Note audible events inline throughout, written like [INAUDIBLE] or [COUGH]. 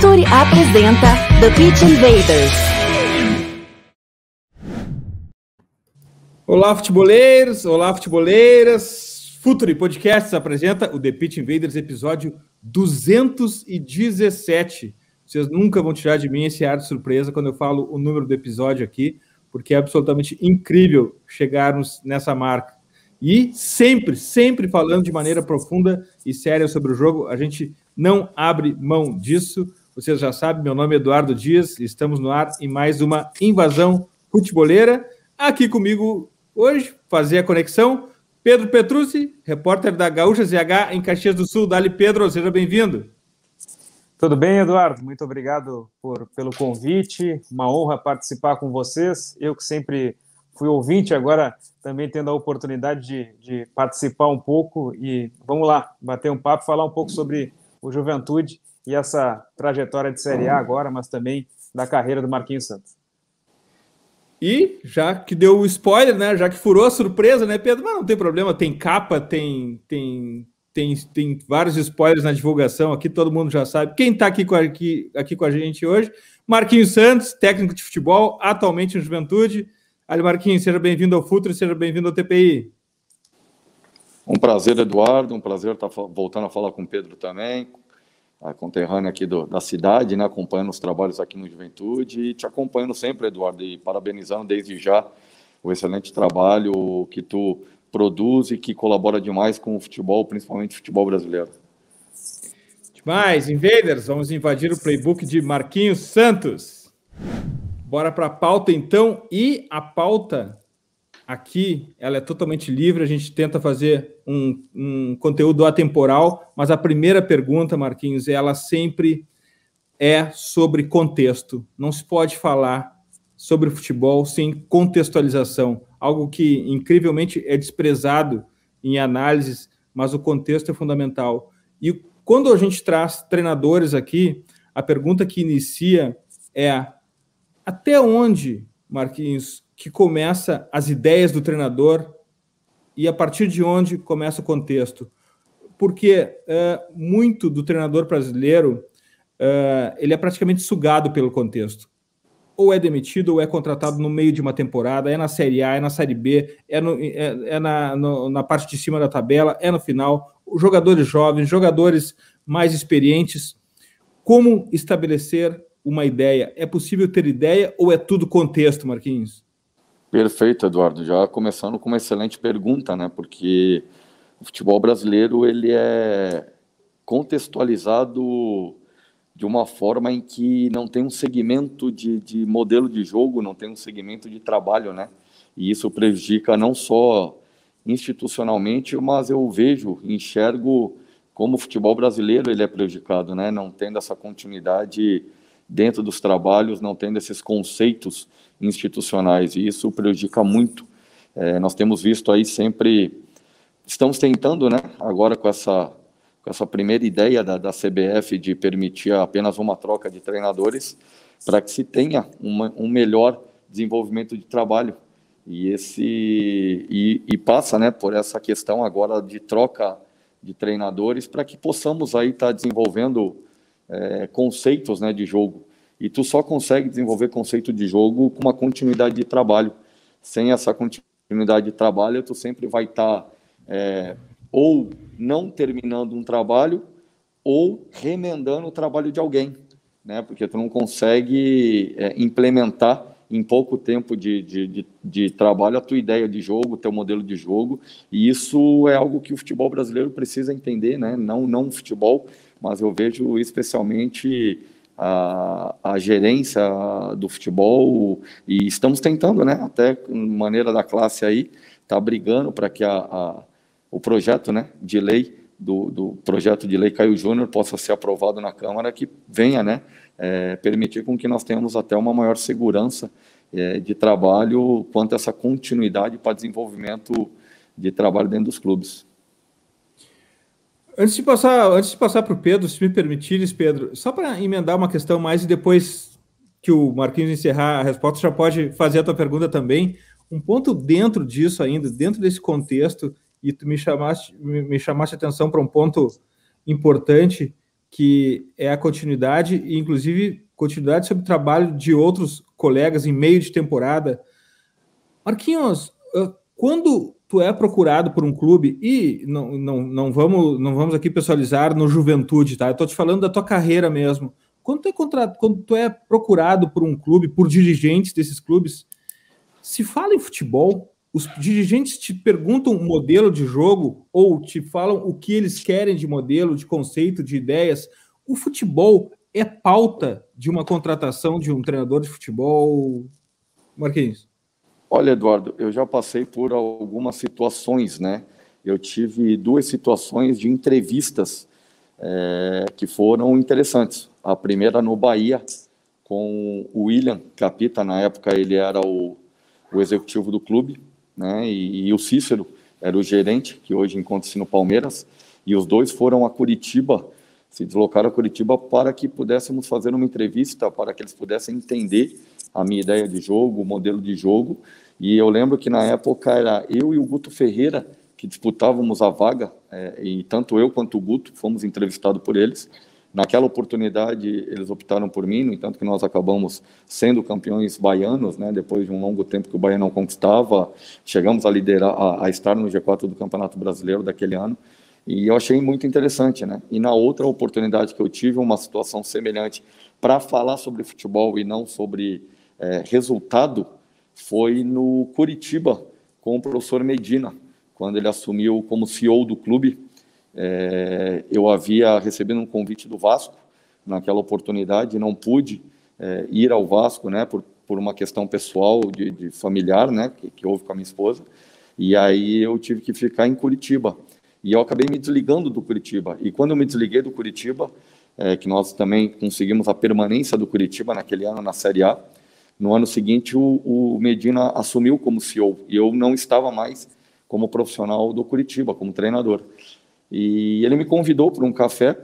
Futuri apresenta The Pitch Invaders. Olá, futeboleiros! Olá, futeboleiras! Futuri Podcasts apresenta o The Pitch Invaders, episódio 217. Vocês nunca vão tirar de mim esse ar de surpresa quando eu falo o número do episódio aqui, porque é absolutamente incrível chegarmos nessa marca. E sempre, sempre falando de maneira profunda e séria sobre o jogo, a gente não abre mão disso. Vocês já sabem, meu nome é Eduardo Dias, estamos no ar em mais uma invasão futeboleira. Aqui comigo hoje, fazer a conexão, Pedro Petrucci, repórter da Gaúcha ZH em Caxias do Sul. Dali, Pedro, seja bem-vindo. Tudo bem, Eduardo? Muito obrigado por, pelo convite. Uma honra participar com vocês. Eu que sempre fui ouvinte, agora também tendo a oportunidade de, de participar um pouco. E vamos lá, bater um papo, falar um pouco sobre o Juventude e essa trajetória de Série A agora, mas também da carreira do Marquinhos Santos. E já que deu o spoiler, né? Já que furou a surpresa, né, Pedro? Mas não tem problema, tem capa, tem, tem, tem, tem vários spoilers na divulgação aqui, todo mundo já sabe. Quem está aqui, com a, aqui, aqui com a gente hoje? Marquinhos Santos, técnico de futebol, atualmente no Juventude. Ali, Marquinhos, seja bem-vindo ao Futuro, seja bem-vindo ao TPI. Um prazer, Eduardo, um prazer estar voltando a falar com o Pedro também, a conterrânea aqui do, da cidade, né, acompanhando os trabalhos aqui no Juventude e te acompanhando sempre, Eduardo, e parabenizando desde já o excelente trabalho que tu produz e que colabora demais com o futebol, principalmente o futebol brasileiro. Demais, Invaders, vamos invadir o playbook de Marquinhos Santos. Bora para a pauta então, e a pauta Aqui ela é totalmente livre, a gente tenta fazer um, um conteúdo atemporal, mas a primeira pergunta, Marquinhos, ela sempre é sobre contexto. Não se pode falar sobre futebol sem contextualização, algo que incrivelmente é desprezado em análises, mas o contexto é fundamental. E quando a gente traz treinadores aqui, a pergunta que inicia é: até onde, Marquinhos, que começa as ideias do treinador e a partir de onde começa o contexto. Porque uh, muito do treinador brasileiro uh, ele é praticamente sugado pelo contexto. Ou é demitido ou é contratado no meio de uma temporada, é na Série A, é na Série B, é, no, é, é na, no, na parte de cima da tabela, é no final. Jogadores jovens, jogadores mais experientes. Como estabelecer uma ideia? É possível ter ideia ou é tudo contexto, Marquinhos? Perfeito, Eduardo. Já começando com uma excelente pergunta, né? Porque o futebol brasileiro ele é contextualizado de uma forma em que não tem um segmento de, de modelo de jogo, não tem um segmento de trabalho, né? E isso prejudica não só institucionalmente, mas eu vejo, enxergo como o futebol brasileiro ele é prejudicado, né? Não tendo essa continuidade dentro dos trabalhos, não tendo esses conceitos institucionais, e isso prejudica muito. É, nós temos visto aí sempre, estamos tentando, né, agora com essa, com essa primeira ideia da, da CBF de permitir apenas uma troca de treinadores, para que se tenha uma, um melhor desenvolvimento de trabalho. E, esse, e, e passa né, por essa questão agora de troca de treinadores para que possamos aí estar tá desenvolvendo é, conceitos né, de jogo. E tu só consegue desenvolver conceito de jogo com uma continuidade de trabalho. Sem essa continuidade de trabalho, tu sempre vai estar tá, é, ou não terminando um trabalho ou remendando o trabalho de alguém, né? Porque tu não consegue é, implementar em pouco tempo de, de, de, de, trabalho a tua ideia de jogo, teu modelo de jogo, e isso é algo que o futebol brasileiro precisa entender, né? Não, não o futebol, mas eu vejo especialmente a, a gerência do futebol e estamos tentando, né, até maneira da classe aí, tá brigando para que a, a, o projeto, né, de lei do, do projeto de lei Caio Júnior possa ser aprovado na Câmara, que venha, né, é, permitir com que nós tenhamos até uma maior segurança é, de trabalho quanto a essa continuidade para desenvolvimento de trabalho dentro dos clubes. Antes de passar, antes de passar para o Pedro, se me permitires, Pedro, só para emendar uma questão mais e depois que o Marquinhos encerrar a resposta, já pode fazer a tua pergunta também. Um ponto dentro disso ainda, dentro desse contexto, e tu me chamaste, me chamaste atenção para um ponto importante, que é a continuidade, e inclusive continuidade sobre o trabalho de outros colegas em meio de temporada. Marquinhos, quando tu é procurado por um clube, e não, não, não, vamos, não vamos aqui pessoalizar no juventude, tá? Eu estou te falando da tua carreira mesmo. Quando tu, é contra... Quando tu é procurado por um clube, por dirigentes desses clubes, se fala em futebol, os dirigentes te perguntam o modelo de jogo ou te falam o que eles querem de modelo, de conceito, de ideias. O futebol é pauta de uma contratação de um treinador de futebol, Marquinhos? Olha, Eduardo, eu já passei por algumas situações, né? Eu tive duas situações de entrevistas é, que foram interessantes. A primeira no Bahia, com o William Capita, na época ele era o, o executivo do clube, né? E, e, o Cícero era o gerente, que hoje encontra-se no Palmeiras, e os dois foram a Curitiba, se deslocaram a Curitiba para que pudéssemos fazer uma entrevista, para que eles pudessem entender a minha ideia de jogo, o modelo de jogo. E eu lembro que na época era eu e o Guto Ferreira que disputávamos a vaga, é, e tanto eu quanto o Guto fomos entrevistados por eles. Naquela oportunidade, eles optaram por mim, no entanto que nós acabamos sendo campeões baianos, né, depois de um longo tempo que o Bahia não conquistava, chegamos a liderar, a, a estar no G4 do Campeonato Brasileiro daquele ano, e eu achei muito interessante, né? E na outra oportunidade que eu tive, uma situação semelhante para falar sobre futebol e não sobre é, resultado foi no Curitiba, com o professor Medina, quando ele assumiu como CEO do clube. É, eu havia recebido um convite do Vasco naquela oportunidade, não pude é, ir ao Vasco, né, por, por uma questão pessoal, de, de familiar, né, que, que houve com a minha esposa, e aí eu tive que ficar em Curitiba. E eu acabei me desligando do Curitiba. E quando eu me desliguei do Curitiba, é, que nós também conseguimos a permanência do Curitiba naquele ano na Série A, no ano seguinte, o, o, Medina assumiu como CEO e eu não estava mais como profissional do Curitiba, como treinador. E ele me convidou para um café,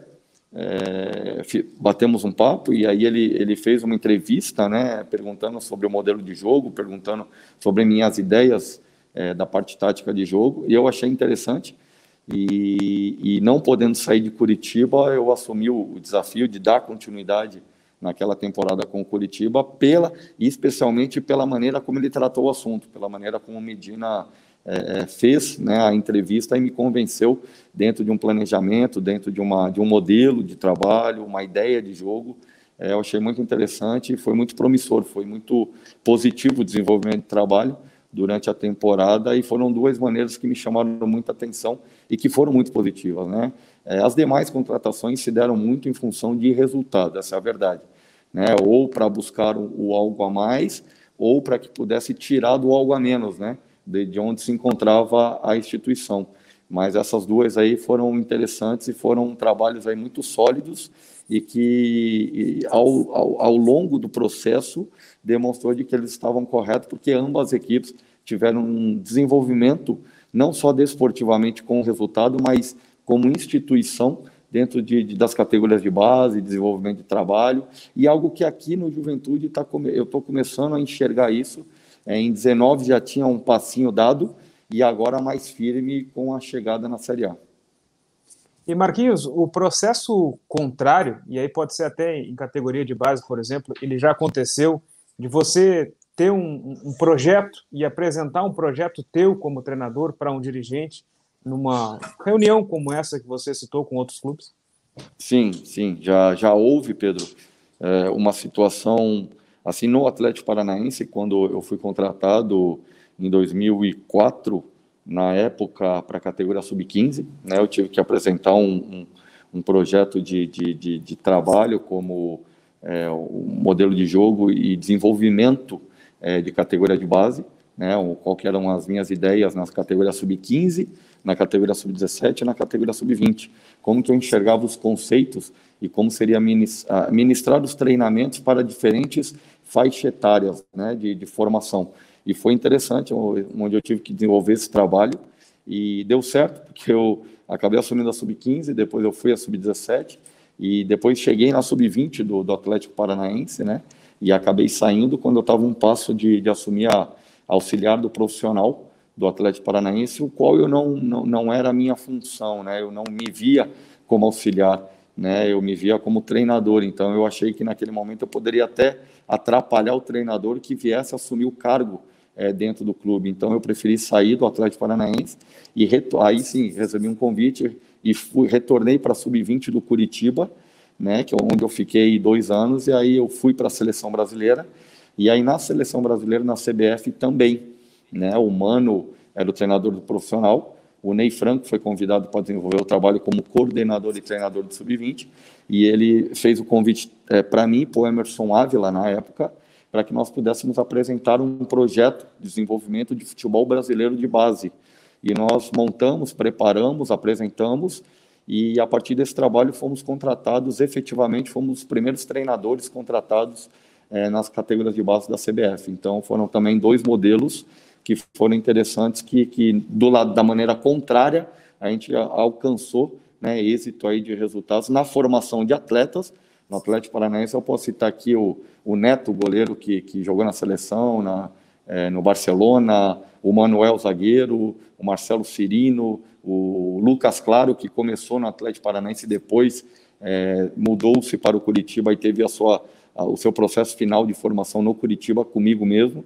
é, batemos um papo e aí ele, ele fez uma entrevista, né, perguntando sobre o modelo de jogo, perguntando sobre minhas ideias é, da parte tática de jogo, e eu achei interessante. E, e não podendo sair de Curitiba, eu assumi o, o desafio de dar continuidade naquela temporada com o Curitiba, pela, e especialmente pela maneira como ele tratou o assunto, pela maneira como Medina é, fez né, a entrevista e me convenceu dentro de um planejamento, dentro de, uma, de um modelo de trabalho, uma ideia de jogo. É, eu achei muito interessante foi muito promissor, foi muito positivo o desenvolvimento de trabalho durante a temporada e foram duas maneiras que me chamaram muita atenção e que foram muito positivas, né? É, as demais contratações se deram muito em função de resultado, essa é a verdade né? ou para buscar o, o, algo a mais, ou para que pudesse tirar do algo a menos, né? de, de onde se encontrava a instituição. Mas essas duas aí foram interessantes e foram trabalhos aí muito sólidos e que ao, ao, ao, longo do processo demonstrou de que eles estavam corretos, porque ambas as equipes tiveram um desenvolvimento não só desportivamente com o resultado, mas como instituição dentro de, de, das categorias de base, desenvolvimento de trabalho, e algo que aqui no Juventude tá, eu estou começando a enxergar isso. É, em 19 já tinha um passinho dado, e agora mais firme com a chegada na Série A. E Marquinhos, o processo contrário, e aí pode ser até em categoria de base, por exemplo, ele já aconteceu, de você ter um, um projeto e apresentar um projeto teu como treinador para um dirigente, numa reunião como essa que você citou com outros clubes? Sim, sim, já, já houve, Pedro, é, uma situação assim no Atlético Paranaense, quando eu fui contratado em 2004, na época para a categoria sub-15, né, eu tive que apresentar um, um, um projeto de, de, de, de, trabalho como é, um modelo de jogo e desenvolvimento é, de categoria de base, né, qual eram as minhas ideias nas categorias sub-15 na categoria sub-17 e na categoria sub-20. Como que eu enxergava os conceitos e como seria ministrar os treinamentos para diferentes faixas etárias né, de, de formação. E foi interessante, onde eu tive que desenvolver esse trabalho e deu certo, porque eu acabei assumindo a sub-15, depois eu fui a sub-17 e depois cheguei na sub-20 do, do, Atlético Paranaense, né? E acabei saindo quando eu estava um passo de, de assumir a auxiliar do profissional do Atlético Paranaense, o qual eu não, não, não era a minha função, né? eu não me via como auxiliar. né? Eu me via como treinador, então eu achei que naquele momento eu poderia até atrapalhar o treinador que viesse assumir o cargo é, dentro do clube. Então eu preferi sair do Atlético Paranaense e aí sim recebi um convite e fui, retornei para a sub-20 do Curitiba, né? Que é onde eu fiquei dois anos e aí eu fui para a seleção brasileira e aí na seleção brasileira na CBF também, né? O Mano era o treinador do profissional o Ney Franco foi convidado para desenvolver o trabalho como coordenador e treinador do Sub-20, e ele fez o convite é, para mim, para o Emerson Ávila, na época, para que nós pudéssemos apresentar um projeto de desenvolvimento de futebol brasileiro de base. E nós montamos, preparamos, apresentamos, e a partir desse trabalho fomos contratados, efetivamente, fomos os primeiros treinadores contratados é, nas categorias de base da CBF. Então, foram também dois modelos que foram interessantes, que, que do lado da maneira contrária, a gente alcançou né, êxito aí de resultados na formação de atletas. No Atlético Paranaense, eu posso citar aqui o, o Neto, goleiro que, que jogou na seleção, na, é, no Barcelona, o Manuel Zagueiro, o Marcelo Cirino, o Lucas Claro, que começou no Atlético Paranaense e depois é, mudou-se para o Curitiba e teve a sua, a, o seu processo final de formação no Curitiba comigo mesmo.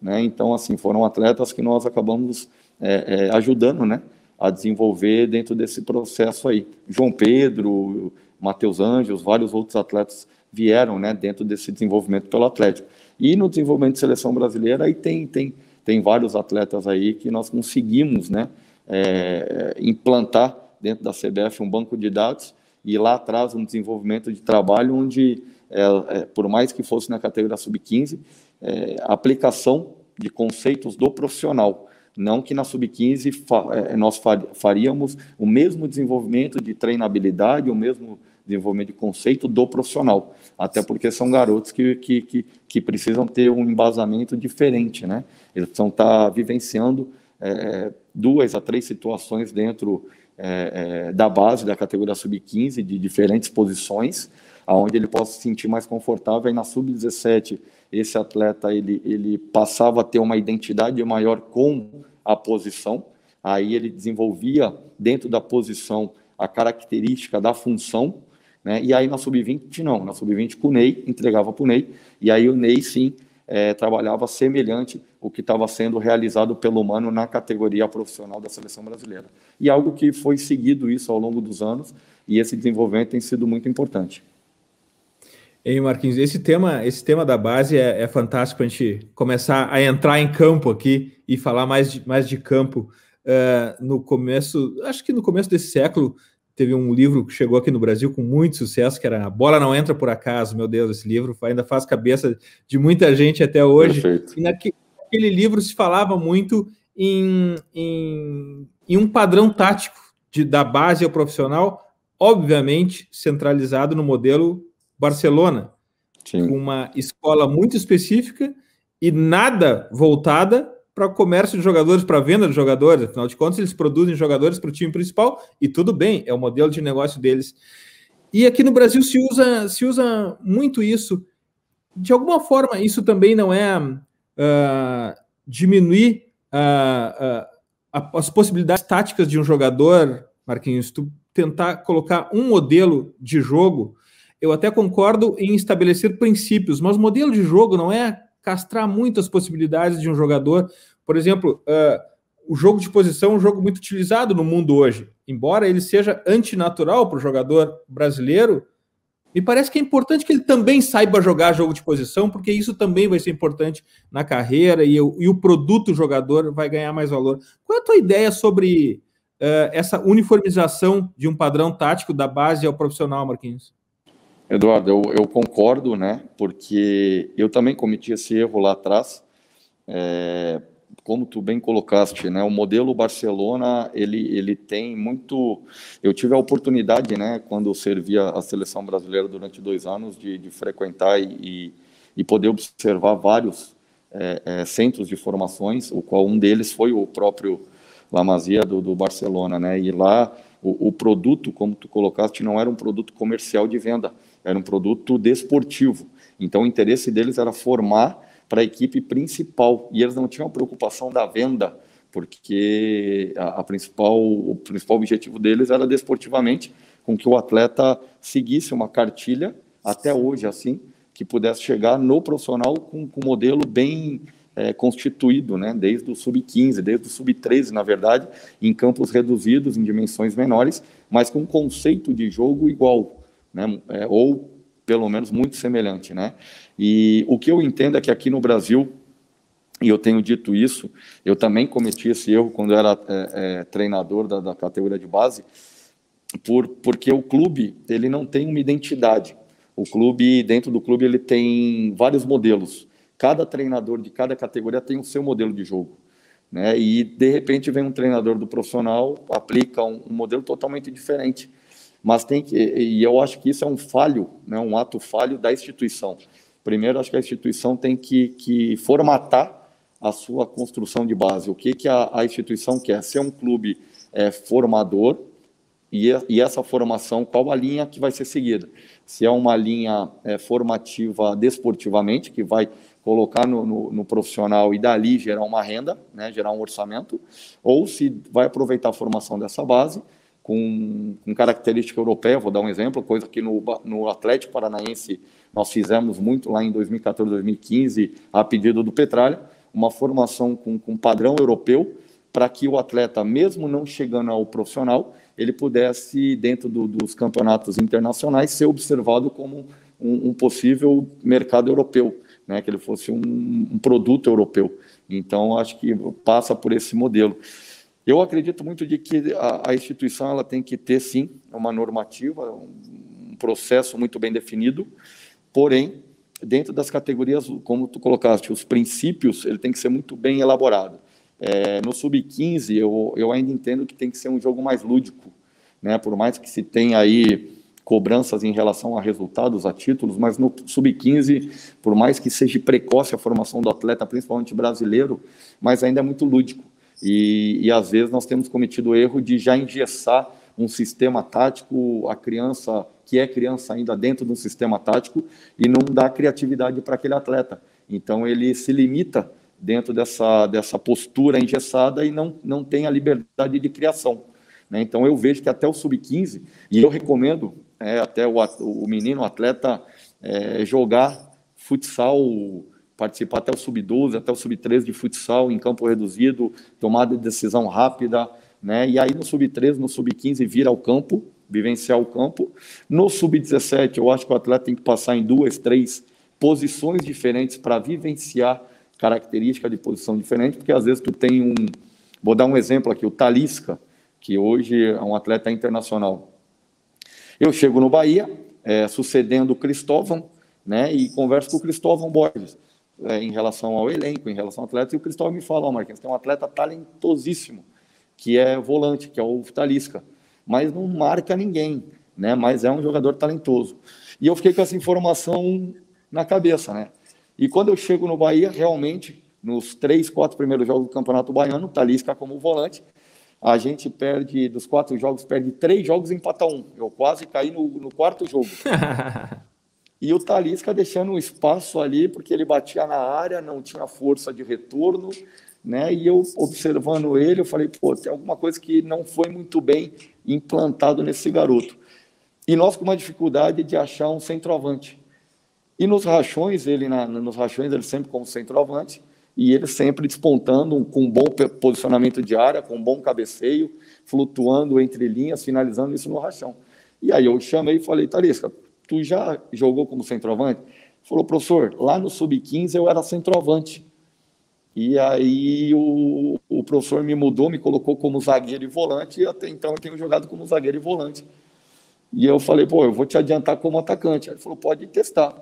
Né? Então, assim, foram atletas que nós acabamos é, é, ajudando né, a desenvolver dentro desse processo aí. João Pedro, Matheus Anjos, vários outros atletas vieram né, dentro desse desenvolvimento pelo Atlético. E no desenvolvimento de seleção brasileira, aí tem, tem, tem vários atletas aí que nós conseguimos né, é, implantar dentro da CBF um banco de dados e lá atrás um desenvolvimento de trabalho onde, é, é, por mais que fosse na categoria sub-15, é, aplicação de conceitos do profissional. Não que na sub-15 fa é, nós faríamos o mesmo desenvolvimento de treinabilidade, o mesmo desenvolvimento de conceito do profissional. Até porque são garotos que, que, que, que precisam ter um embasamento diferente, né? Eles precisam estar vivenciando é, duas a três situações dentro é, é, da base da categoria sub-15, de diferentes posições, aonde ele possa se sentir mais confortável. E na sub-17 esse atleta ele, ele passava a ter uma identidade maior com a posição, aí ele desenvolvia dentro da posição a característica da função, né? e aí na sub-20 não, na sub-20 com o Ney, entregava para o Ney, e aí o Ney sim é, trabalhava semelhante o que estava sendo realizado pelo Mano na categoria profissional da seleção brasileira. E algo que foi seguido isso ao longo dos anos, e esse desenvolvimento tem sido muito importante. Ei, Marquinhos, esse tema, esse tema da base é, é fantástico para a gente começar a entrar em campo aqui e falar mais de, mais de campo. Uh, no começo, acho que no começo desse século, teve um livro que chegou aqui no Brasil com muito sucesso, que era A Bola Não Entra Por Acaso. Meu Deus, esse livro ainda faz cabeça de muita gente até hoje. Perfeito. E naquele, naquele livro se falava muito em, em, em um padrão tático de, da base ao profissional, obviamente centralizado no modelo Barcelona, Sim. uma escola muito específica e nada voltada para o comércio de jogadores, para a venda de jogadores. Afinal de contas, eles produzem jogadores para o time principal e tudo bem, é o modelo de negócio deles. E aqui no Brasil se usa, se usa muito isso. De alguma forma, isso também não é uh, diminuir uh, uh, as possibilidades táticas de um jogador, Marquinhos, tu tentar colocar um modelo de jogo eu até concordo em estabelecer princípios, mas o modelo de jogo não é castrar muitas possibilidades de um jogador. Por exemplo, uh, o jogo de posição é um jogo muito utilizado no mundo hoje. Embora ele seja antinatural para o jogador brasileiro, me parece que é importante que ele também saiba jogar jogo de posição, porque isso também vai ser importante na carreira e, e o produto jogador vai ganhar mais valor. Qual é a tua ideia sobre uh, essa uniformização de um padrão tático da base ao profissional, Marquinhos? Eduardo, eu, eu, concordo, né? Porque eu também cometi esse erro lá atrás. É, como tu bem colocaste, né? O modelo Barcelona, ele, ele tem muito. Eu tive a oportunidade, né? Quando servia a seleção brasileira durante dois anos, de, de frequentar e, e poder observar vários é, é, centros de formações, o qual um deles foi o próprio La Masia do, do Barcelona, né? E lá o, o produto, como tu colocaste, não era um produto comercial de venda era um produto desportivo. Então, o interesse deles era formar para a equipe principal. E eles não tinham a preocupação da venda, porque a, a principal, o principal objetivo deles era desportivamente com que o atleta seguisse uma cartilha, até hoje assim, que pudesse chegar no profissional com, com um modelo bem é, constituído, né, desde o sub-15, desde o sub-13, na verdade, em campos reduzidos, em dimensões menores, mas com um conceito de jogo igual, né, é, ou pelo menos muito semelhante. Né? E o que eu entendo é que aqui no Brasil, e eu tenho dito isso, eu também cometi esse erro quando era é, é, treinador da, da categoria de base, por, porque o clube ele não tem uma identidade. O clube, dentro do clube, ele tem vários modelos. Cada treinador de cada categoria tem o seu modelo de jogo. Né? E, de repente, vem um treinador do profissional, aplica um, um modelo totalmente diferente. Mas tem que, e eu acho que isso é um falho, né? um ato falho da instituição. Primeiro, acho que a instituição tem que, que formatar a sua construção de base. O que, que a, a instituição quer? Ser um clube é, formador, e, e, essa formação, qual a linha que vai ser seguida? Se é uma linha é, formativa desportivamente, que vai colocar no, no, no, profissional e dali gerar uma renda, né, gerar um orçamento, ou se vai aproveitar a formação dessa base com, com característica europeia, vou dar um exemplo, coisa que no, no Atlético Paranaense nós fizemos muito lá em 2014, 2015, a pedido do Petralha, uma formação com, com padrão europeu, para que o atleta, mesmo não chegando ao profissional, ele pudesse, dentro do, dos campeonatos internacionais, ser observado como um, um possível mercado europeu né, que ele fosse um, um produto europeu. Então, acho que passa por esse modelo. Eu acredito muito de que a, a, instituição ela tem que ter, sim, uma normativa, um, um processo muito bem definido, porém, dentro das categorias, como tu colocaste, os princípios, ele tem que ser muito bem elaborado. É, no sub-15, eu, eu ainda entendo que tem que ser um jogo mais lúdico, né? por mais que se tenha aí cobranças em relação a resultados, a títulos, mas no sub-15, por mais que seja precoce a formação do atleta, principalmente brasileiro, mas ainda é muito lúdico. E, e às vezes nós temos cometido o erro de já engessar um sistema tático, a criança que é criança ainda dentro de um sistema tático e não dá criatividade para aquele atleta. Então ele se limita dentro dessa, dessa postura engessada e não, não tem a liberdade de criação. Né? Então eu vejo que até o sub-15, e eu recomendo é, até o, o menino, o atleta, é, jogar futsal, participar até o sub-12, até o sub-13 de futsal em campo reduzido, tomada de decisão rápida, né? E aí no sub-13, no sub-15 vir ao campo, vivenciar o campo. No sub-17, eu acho que o atleta tem que passar em duas, três posições diferentes para vivenciar característica de posição diferente, porque às vezes tu tem um, vou dar um exemplo aqui, o Talisca, que hoje é um atleta internacional. Eu chego no Bahia, é, sucedendo o Cristóvão, né, e converso com o Cristóvão Borges é, em relação ao elenco, em relação ao atleta, e o Cristóvão me fala, ó, Marquinhos, tem um atleta talentosíssimo, que é volante, que é o Talisca, mas não marca ninguém, né, mas é um jogador talentoso. E eu fiquei com essa informação na cabeça, né, e quando eu chego no Bahia, realmente, nos três, quatro primeiros jogos do Campeonato Baiano, Talisca como volante, a gente perde, dos quatro jogos, perde três jogos e empata um. Eu quase caí no, no quarto jogo. [LAUGHS] e o Talisca deixando um espaço ali, porque ele batia na área, não tinha força de retorno, né? E eu observando ele, eu falei, pô, tem alguma coisa que não foi muito bem implantado nesse garoto. E nós com uma dificuldade de achar um centroavante. E nos rachões, ele na, nos rachões, ele sempre como centroavante, e ele sempre despontando com um bom posicionamento de área, com um bom cabeceio, flutuando entre linhas, finalizando isso no rachão. E aí eu chamei e falei, Tarisca, tu já jogou como centroavante? Falou, professor, lá no Sub-15 eu era centroavante. E aí o, o professor me mudou, me colocou como zagueiro e volante, e até então eu tenho jogado como zagueiro e volante. E eu falei, pô, eu vou te adiantar como atacante. Ele falou, pode testar.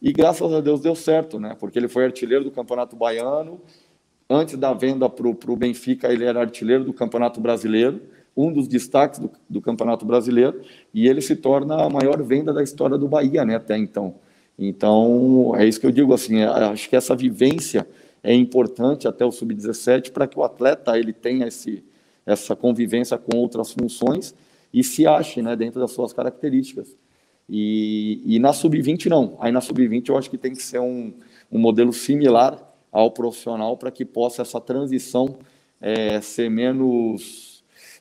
E graças a Deus deu certo, né? Porque ele foi artilheiro do Campeonato Baiano. Antes da venda para o Benfica, ele era artilheiro do Campeonato Brasileiro, um dos destaques do, do, Campeonato Brasileiro, e ele se torna a maior venda da história do Bahia, né? Até então. Então, é isso que eu digo, assim, é, acho que essa vivência é importante até o sub-17 para que o atleta ele tenha esse, essa convivência com outras funções e se ache né, dentro das suas características. E, e na sub-20 não. Aí na sub-20 eu acho que tem que ser um, um modelo similar ao profissional para que possa essa transição é, ser menos,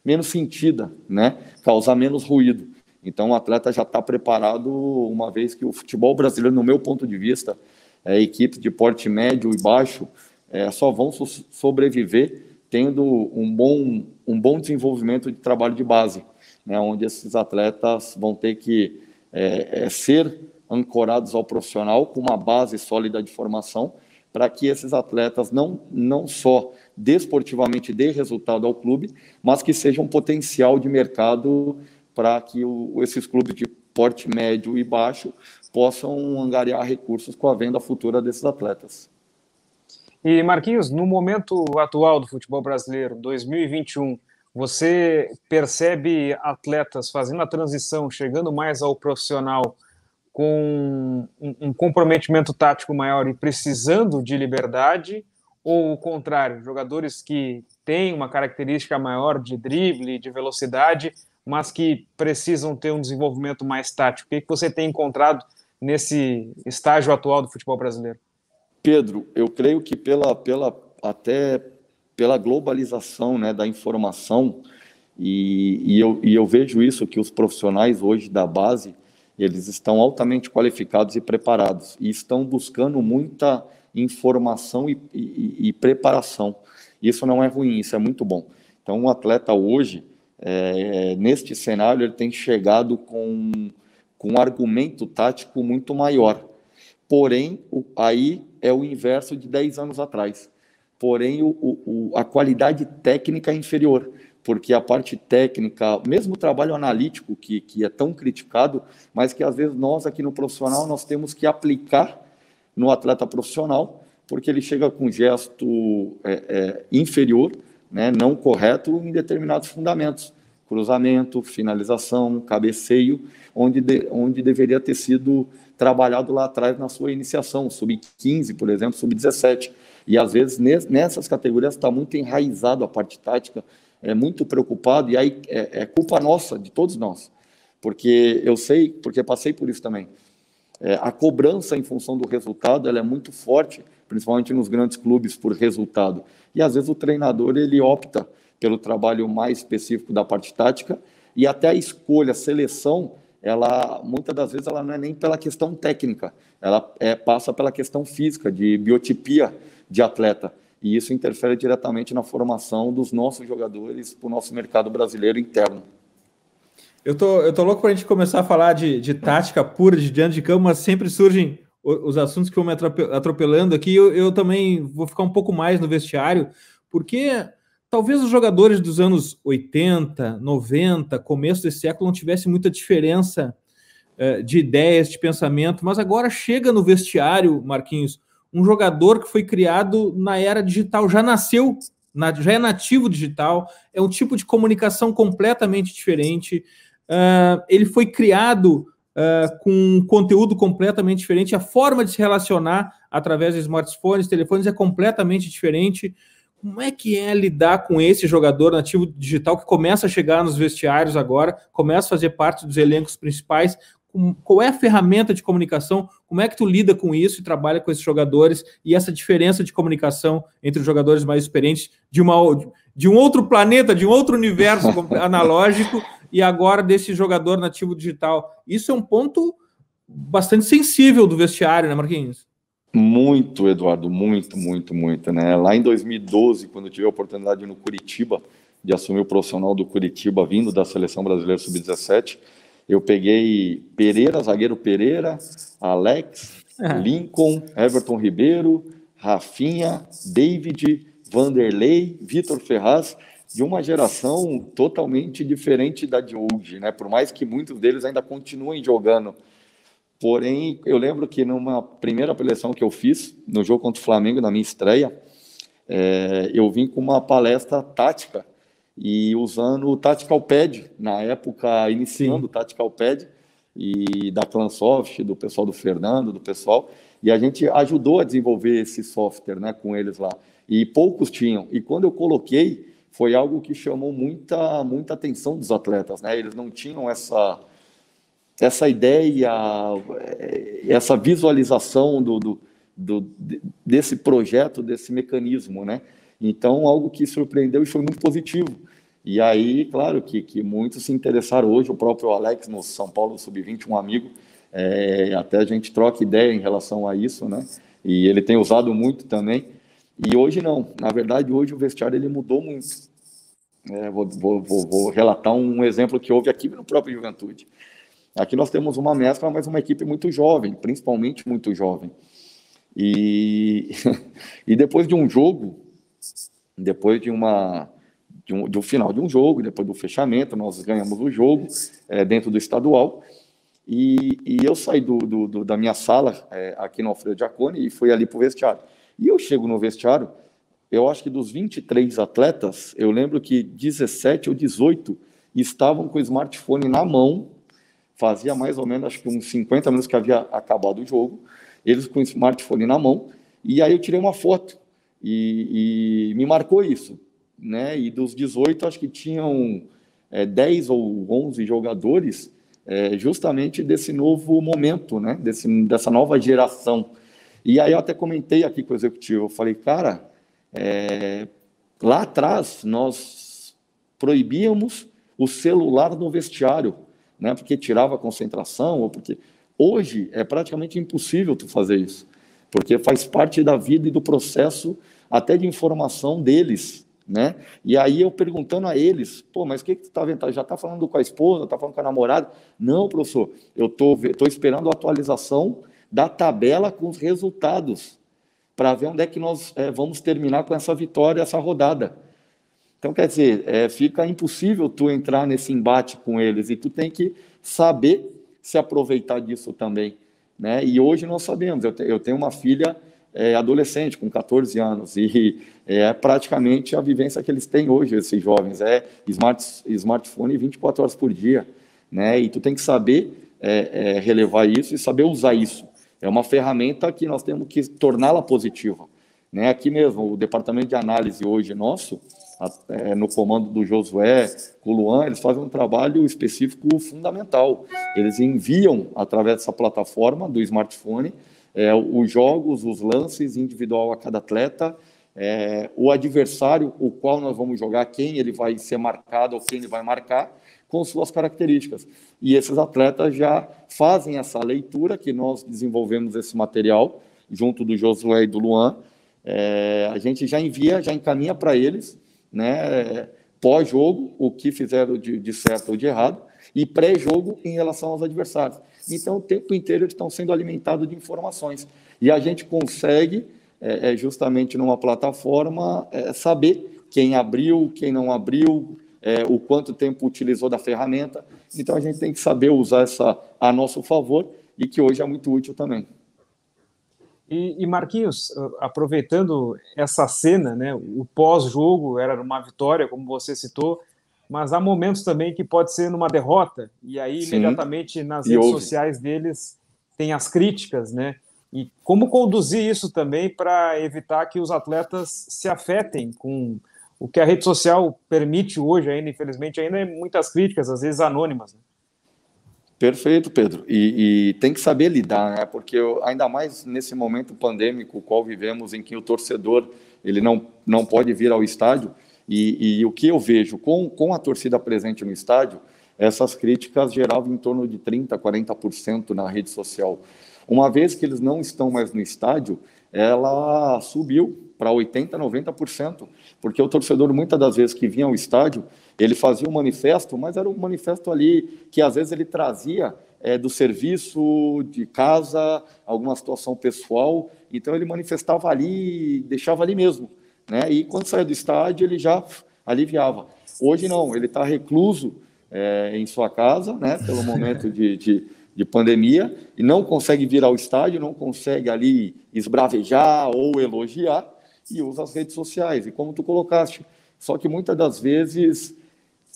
menos sentida, né? causar menos ruído. Então, o atleta já está preparado, uma vez que o futebol brasileiro, no meu ponto de vista, é, equipes de porte médio e baixo é, só vão so sobreviver tendo um bom, um bom desenvolvimento de trabalho de base, né, onde esses atletas vão ter que é, é, ser ancorados ao profissional com uma base sólida de formação, para que esses atletas não, não só desportivamente dê resultado ao clube, mas que seja um potencial de mercado para que o, esses clubes de porte médio e baixo possam angariar recursos com a venda futura desses atletas. E Marquinhos, no momento atual do futebol brasileiro, 2021, você percebe atletas fazendo a transição, chegando mais ao profissional, com um comprometimento tático maior e precisando de liberdade? Ou o contrário, jogadores que têm uma característica maior de drible, de velocidade, mas que precisam ter um desenvolvimento mais tático. O que, que você tem encontrado nesse estágio atual do futebol brasileiro? Pedro, eu creio que pela, pela até pela globalização né, da informação, e, e, eu, e eu vejo isso, que os profissionais hoje da base, eles estão altamente qualificados e preparados, e estão buscando muita informação e, e, e preparação. Isso não é ruim, isso é muito bom. Então, um atleta hoje, é, neste cenário, ele tem chegado com, com um argumento tático muito maior. Porém, o, aí é o inverso de 10 anos atrás. Porém, o, o, a qualidade técnica é inferior, porque a parte técnica, mesmo o trabalho analítico, que, que é tão criticado, mas que às vezes nós aqui no profissional nós temos que aplicar no atleta profissional, porque ele chega com gesto é, é, inferior, né, não correto em determinados fundamentos, cruzamento, finalização, cabeceio, onde, de, onde deveria ter sido trabalhado lá atrás na sua iniciação, sub-15, por exemplo, sub-17. E às vezes nessas categorias está muito enraizado a parte tática, é muito preocupado, e aí é, é culpa nossa, de todos nós, porque eu sei, porque passei por isso também. É, a cobrança em função do resultado ela é muito forte, principalmente nos grandes clubes, por resultado. E às vezes o treinador ele opta pelo trabalho mais específico da parte tática e até a escolha, a seleção, ela muitas das vezes ela não é nem pela questão técnica, ela é, passa pela questão física, de biotipia de atleta. E isso interfere diretamente na formação dos nossos jogadores para o nosso mercado brasileiro interno. Eu tô, eu tô louco para a gente começar a falar de, de tática pura de diante de campo, mas sempre surgem os assuntos que vão me atropelando aqui, eu, eu, também vou ficar um pouco mais no vestiário, porque talvez os jogadores dos anos 80, 90, começo desse século não tivessem muita diferença uh, de ideias, de pensamento, mas agora chega no vestiário, Marquinhos, um jogador que foi criado na era digital, já nasceu, na, já é nativo digital, é um tipo de comunicação completamente diferente. Uh, ele foi criado uh, com um conteúdo completamente diferente. A forma de se relacionar através de smartphones, telefones é completamente diferente. Como é que é lidar com esse jogador nativo digital que começa a chegar nos vestiários agora, começa a fazer parte dos elencos principais? Qual é a ferramenta de comunicação? Como é que tu lida com isso e trabalha com esses jogadores e essa diferença de comunicação entre os jogadores mais experientes de, uma, de um outro planeta, de um outro universo [LAUGHS] analógico e agora desse jogador nativo digital. Isso é um ponto bastante sensível do vestiário, né, Marquinhos? Muito, Eduardo, muito, muito, muito, né? Lá em 2012, quando eu tive a oportunidade no Curitiba de assumir o profissional do Curitiba vindo da seleção brasileira sub-17, eu peguei Pereira, zagueiro Pereira, Alex, é. Lincoln, Everton Ribeiro, Rafinha, David, Vanderlei, Vitor Ferraz de uma geração totalmente diferente da de hoje, né? Por mais que muitos deles ainda continuem jogando. Porém, eu lembro que numa primeira preleção que eu fiz, no jogo contra o Flamengo, na minha estreia, é, eu vim com uma palestra tática e usando o Tactical Pad, na época iniciando Sim. o Tactical Pad, e da Clansoft, do pessoal do Fernando, do pessoal, e a gente ajudou a desenvolver esse software né, com eles lá. E poucos tinham. E quando eu coloquei, foi algo que chamou muita, muita atenção dos atletas, né? Eles não tinham essa, essa ideia, essa visualização do, do, do, desse projeto, desse mecanismo, né? Então, algo que surpreendeu e foi muito positivo. E aí, claro que, que muitos se interessaram hoje, o próprio Alex no São Paulo Sub-20, um amigo, é, até a gente troca ideia em relação a isso, né? E ele tem usado muito também. E hoje não, na verdade, hoje o vestiário ele mudou muito. É, vou, vou, vou, vou, relatar um exemplo que houve aqui no próprio Juventude. Aqui nós temos uma mescla, mas uma equipe muito jovem, principalmente muito jovem. E, [LAUGHS] e depois de um jogo, depois de uma de um, de um, final de um jogo, depois do fechamento, nós ganhamos o jogo é, dentro do estadual. E, e eu saí do, do, do, da minha sala é, aqui no Alfredo Giacone e fui ali para o vestiário. E eu chego no vestiário, eu acho que dos 23 atletas, eu lembro que 17 ou 18 estavam com o smartphone na mão, fazia mais ou menos, acho que uns 50 minutos que havia acabado o jogo, eles com o smartphone na mão, e aí eu tirei uma foto, e, e me marcou isso né? E dos 18, acho que tinham é, 10 ou 11 jogadores é, justamente desse novo momento, né? Desse, dessa nova geração. E aí eu até comentei aqui com o executivo, eu falei, cara, é, lá atrás nós proibíamos o celular no vestiário, né? Porque tirava concentração, ou porque hoje é praticamente impossível tu fazer isso, porque faz parte da vida e do processo até de informação deles, né? E aí eu perguntando a eles, pô, mas o que que tu tá vendo? Já tá falando com a esposa, tá falando com a namorada? Não, professor, eu tô, tô esperando a atualização da tabela com os resultados para ver onde é que nós é, vamos terminar com essa vitória, essa rodada. Então, quer dizer, é, fica impossível tu entrar nesse embate com eles e tu tem que saber se aproveitar disso também. Né? E hoje nós sabemos, eu, te, eu tenho uma filha é, adolescente, com 14 anos, e é praticamente a vivência que eles têm hoje, esses jovens, é smart, smartphone 24 horas por dia, né? E tu tem que saber é, é, relevar isso e saber usar isso. É uma ferramenta que nós temos que torná-la positiva. Né? Aqui mesmo, o departamento de análise hoje nosso, no comando do Josué, com o Luan, eles fazem um trabalho específico fundamental. Eles enviam, através dessa plataforma do smartphone, é, os jogos, os lances individual a cada atleta, é, o adversário, o qual nós vamos jogar, quem ele vai ser marcado ou quem ele vai marcar, com suas características. E esses atletas já fazem essa leitura, que nós desenvolvemos esse material, junto do Josué e do Luan, é, a gente já envia, já encaminha para eles, né, pós-jogo, o que fizeram de, de certo ou de errado, e pré-jogo em relação aos adversários. Então, o tempo inteiro eles estão sendo alimentados de informações. E a gente consegue, é, é, justamente numa plataforma, é, saber quem abriu, quem não abriu, é, o quanto tempo utilizou da ferramenta. Então, a gente tem que saber usar essa a nosso favor e que hoje é muito útil também. E, e Marquinhos, aproveitando essa cena, né, o pós-jogo era uma vitória, como você citou, mas há momentos também que pode ser numa derrota, e aí Sim. imediatamente nas e redes sociais deles tem as críticas, né? E como conduzir isso também para evitar que os atletas se afetem com o que a rede social permite hoje ainda, infelizmente, ainda é muitas críticas, às vezes anônimas. Né? Perfeito, Pedro. E, e, tem que saber lidar, né? Porque eu, ainda mais nesse momento pandêmico, qual vivemos, em que o torcedor ele não, não pode vir ao estádio, e, e, o que eu vejo com, com a torcida presente no estádio, essas críticas geravam em torno de 30%, 40% na rede social. Uma vez que eles não estão mais no estádio, ela subiu para 80%, 90%, porque o torcedor, muitas das vezes que vinha ao estádio, ele fazia um manifesto, mas era um manifesto ali que às vezes ele trazia é, do serviço, de casa, alguma situação pessoal, então ele manifestava ali, deixava ali mesmo. Né? E quando saía do estádio, ele já aliviava. Hoje não, ele está recluso é, em sua casa, né, pelo momento de, de, de, pandemia, e não consegue vir ao estádio, não consegue ali esbravejar ou elogiar, e usa as redes sociais. E como tu colocaste, só que muitas das vezes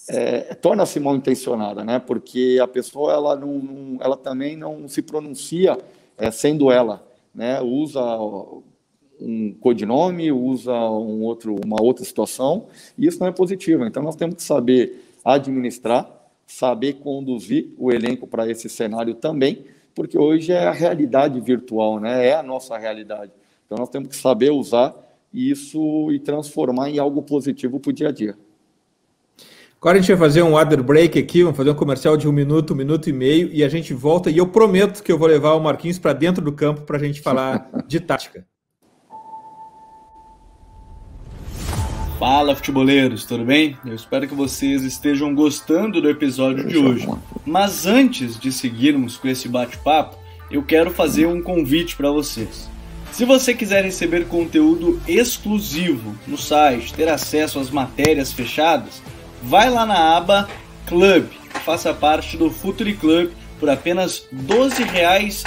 é, torna-se mal intencionada, né? Porque a pessoa ela não, não ela também não se pronuncia é, sendo ela, né? Usa um codinome, usa um outro, uma outra situação, e isso não é positivo. Então, nós temos que saber administrar, saber conduzir o elenco para esse cenário também, porque hoje é a realidade virtual, né? é a nossa realidade. Então, nós temos que saber usar isso e transformar em algo positivo para o dia a dia. Agora a gente vai fazer um water break aqui, vamos fazer um comercial de um minuto, um minuto e meio, e a gente volta. E eu prometo que eu vou levar o Marquinhos para dentro do campo para a gente falar de [LAUGHS] tática. Fala, futeboleiros, tudo bem? Eu espero que vocês estejam gostando do episódio de hoje. Mas antes de seguirmos com esse bate-papo, eu quero fazer um convite para vocês. Se você quiser receber conteúdo exclusivo no site, ter acesso às matérias fechadas, vai lá na aba Club, faça parte do Futuri Club por apenas R$ 12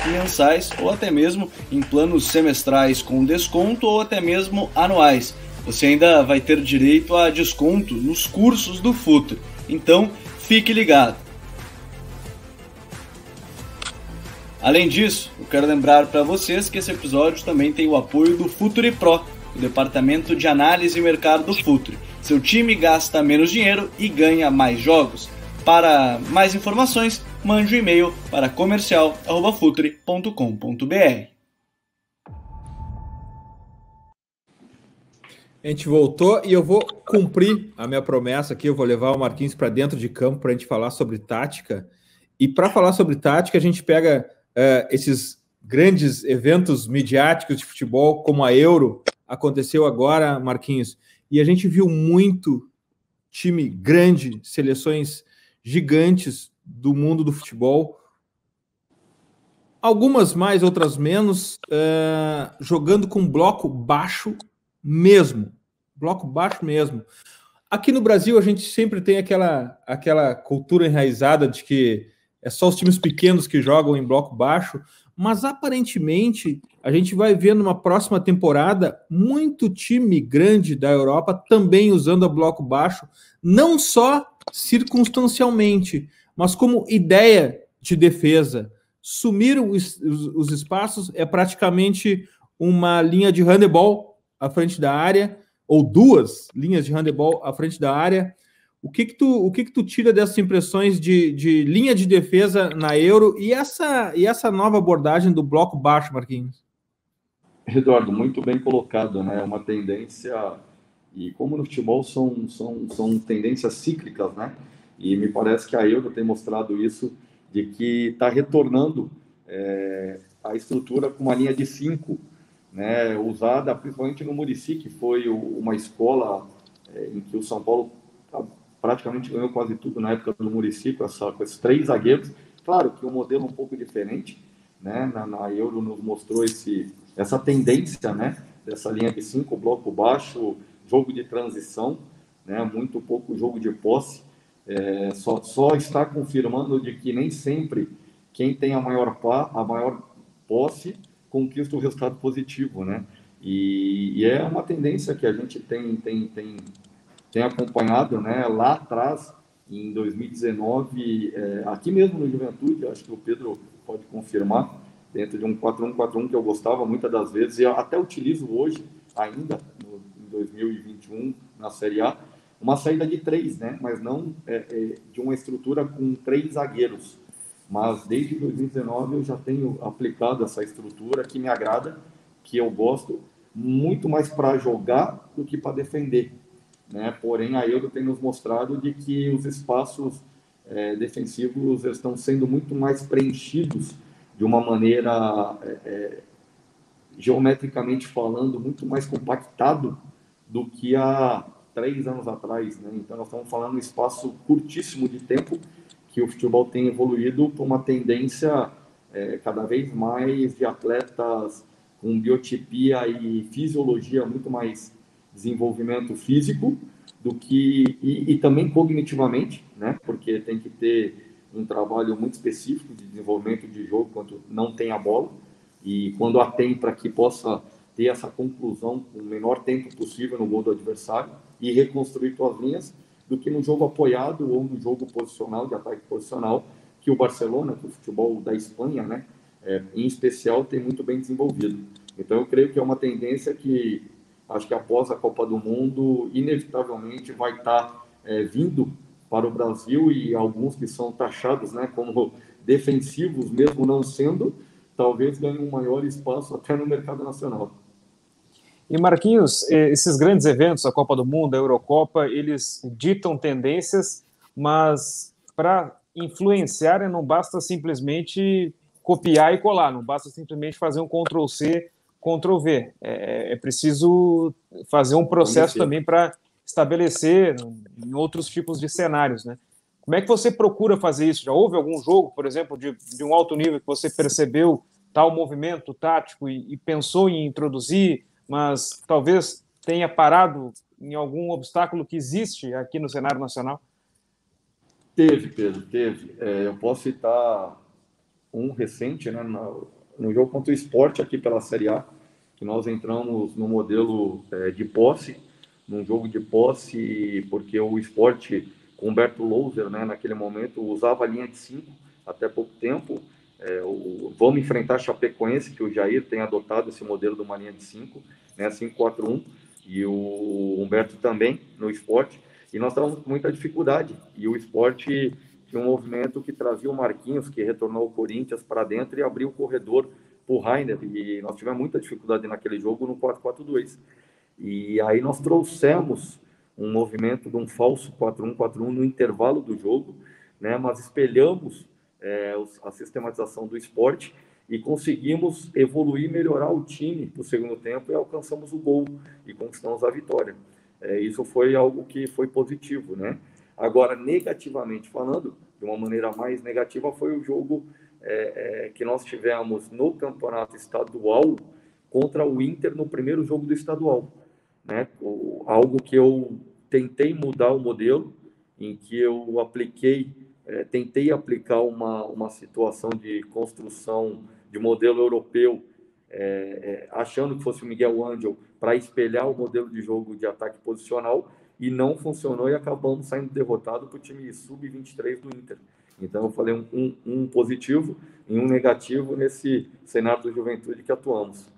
mensais ou até mesmo em planos semestrais com desconto ou até mesmo anuais você ainda vai ter direito a desconto nos cursos do Futuro. Então, fique ligado. Além disso, eu quero lembrar para vocês que esse episódio também tem o apoio do Futuri Pro, o departamento de análise e mercado do Futuri. Seu time gasta menos dinheiro e ganha mais jogos. Para mais informações, mande um e-mail para comercial@futuri.com.br. A gente voltou e eu vou cumprir a minha promessa aqui. Eu vou levar o Marquinhos para dentro de campo para a gente falar sobre tática. E para falar sobre tática, a gente pega uh, esses grandes eventos midiáticos de futebol, como a Euro, aconteceu agora, Marquinhos, e a gente viu muito time grande, seleções gigantes do mundo do futebol, algumas mais, outras menos, uh, jogando com bloco baixo mesmo, bloco baixo mesmo. Aqui no Brasil, a gente sempre tem aquela, aquela cultura enraizada de que é só os times pequenos que jogam em bloco baixo, mas aparentemente a gente vai ver numa próxima temporada muito time grande da Europa também usando a bloco baixo, não só circunstancialmente, mas como ideia de defesa. Sumir os, os, os espaços é praticamente uma linha de handebol à frente da área, ou duas linhas de handebol à frente da área. O que que tu, o que que tu tira dessas impressões de, de linha de defesa na Euro e essa, e essa nova abordagem do bloco baixo, Marquinhos? Eduardo, muito bem colocado, né? Uma tendência, e como no futebol são, são, são tendências cíclicas, né? E me parece que a Euro tem mostrado isso, de que está retornando é, a estrutura com uma linha de cinco né, usada principalmente no Murici, que foi uma escola é, em que o São Paulo praticamente ganhou quase tudo na época do Murici, com, essa, com esses três zagueiros. Claro que um modelo um pouco diferente, né, na, na Euro nos mostrou esse, essa tendência né, dessa linha de cinco, bloco baixo, jogo de transição, né, muito pouco jogo de posse. É, só, só está confirmando de que nem sempre quem tem a maior, pá, a maior posse conquista o resultado positivo, né? E, e, é uma tendência que a gente tem, tem, tem, tem acompanhado, né? Lá atrás, em 2019, é, aqui mesmo no Juventude, acho que o Pedro pode confirmar, dentro de um 4-1-4-1 que eu gostava muitas das vezes, e até utilizo hoje, ainda, no, em 2021, na Série A, uma saída de três, né? Mas não é, é, de uma estrutura com três zagueiros mas desde 2019 eu já tenho aplicado essa estrutura que me agrada, que eu gosto, muito mais para jogar do que para defender. Né? Porém, a Euro tem nos mostrado de que os espaços é, defensivos estão sendo muito mais preenchidos de uma maneira, é, é, geometricamente falando, muito mais compactado do que há três anos atrás. Né? Então, nós estamos falando um espaço curtíssimo de tempo que o futebol tem evoluído para uma tendência é, cada vez mais de atletas com biotipia e fisiologia muito mais desenvolvimento físico do que e, e, também cognitivamente, né? Porque tem que ter um trabalho muito específico de desenvolvimento de jogo quando não tem a bola e quando a tem para que possa ter essa conclusão com o menor tempo possível no gol do adversário e reconstruir suas linhas do que no jogo apoiado ou no jogo posicional, de ataque posicional, que o Barcelona, que o futebol da Espanha, né, é, em especial, tem muito bem desenvolvido. Então, eu creio que é uma tendência que, acho que após a Copa do Mundo, inevitavelmente vai estar é, vindo para o Brasil e alguns que são taxados né, como defensivos, mesmo não sendo, talvez ganhem um maior espaço até no mercado nacional. E Marquinhos, esses grandes eventos, a Copa do Mundo, a Eurocopa, eles ditam tendências, mas para influenciar não basta simplesmente copiar e colar, não basta simplesmente fazer um Ctrl C, Ctrl V. É, é preciso fazer um processo também para estabelecer em outros tipos de cenários, né? Como é que você procura fazer isso? Já houve algum jogo, por exemplo, de, de um alto nível que você percebeu tal movimento tático e, e pensou em introduzir, mas talvez tenha parado em algum obstáculo que existe aqui no cenário nacional? Teve, Pedro, teve. É, eu posso citar um recente, né, no, no jogo contra o esporte aqui pela Série A, que nós entramos no modelo é, de posse, num jogo de posse, porque o esporte, com Humberto Louser, né, naquele momento, usava a linha de 5 até pouco tempo. É, o, vamos enfrentar Chapecoense, que o Jair tem adotado esse modelo de uma linha de 5, né, 5-4-1, e o Humberto também no esporte. E nós estávamos com muita dificuldade. E o esporte tinha um movimento que trazia o Marquinhos, que retornou ao Corinthians para dentro e abriu o corredor para o Rainer. E nós tivemos muita dificuldade naquele jogo no 4-4-2. E aí nós trouxemos um movimento de um falso 4-1-4-1 no intervalo do jogo, né? mas espelhamos é, a sistematização do esporte e conseguimos evoluir, melhorar o time para o segundo tempo e alcançamos o gol e conquistamos a vitória. É, isso foi algo que foi positivo, né? Agora, negativamente falando, de uma maneira mais negativa, foi o jogo é, é, que nós tivemos no campeonato estadual contra o Inter no primeiro jogo do estadual, né? Algo que eu tentei mudar o modelo, em que eu apliquei, é, tentei aplicar uma, uma situação de construção de modelo europeu é, é, achando que fosse o Miguel Angel para espelhar o modelo de jogo de ataque posicional e não funcionou e acabamos saindo derrotado para o time sub-23 do Inter. Então eu falei um, um, um, positivo e um negativo nesse cenário do juventude que atuamos.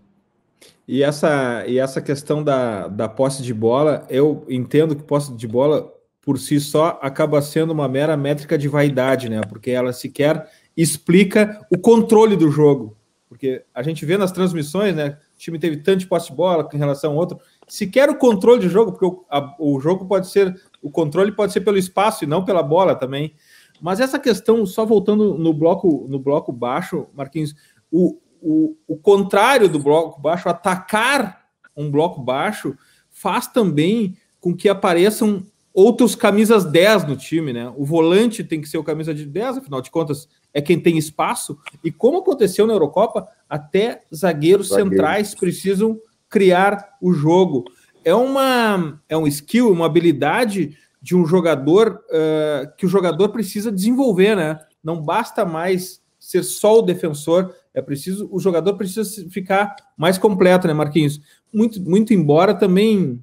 E essa, e essa questão da, da posse de bola, eu entendo que posse de bola por si só acaba sendo uma mera métrica de vaidade, né? Porque ela sequer explica o controle do jogo. Porque a gente vê nas transmissões, né? O time teve tanto posse de bola em relação ao outro. Sequer o controle de jogo, porque o, a, o jogo pode ser. O controle pode ser pelo espaço e não pela bola também. Mas essa questão, só voltando no bloco, no bloco baixo, Marquinhos, o, o, o contrário do bloco baixo, atacar um bloco baixo, faz também com que apareçam outros camisas 10 no time, né? O volante tem que ser o camisa de 10, afinal de contas, é quem tem espaço. E como aconteceu na Eurocopa, até zagueiros Zagueiro. centrais precisam criar o jogo. É uma é um skill, uma habilidade de um jogador uh, que o jogador precisa desenvolver, né? Não basta mais ser só o defensor, é preciso o jogador precisa ficar mais completo, né, Marquinhos? Muito, muito embora também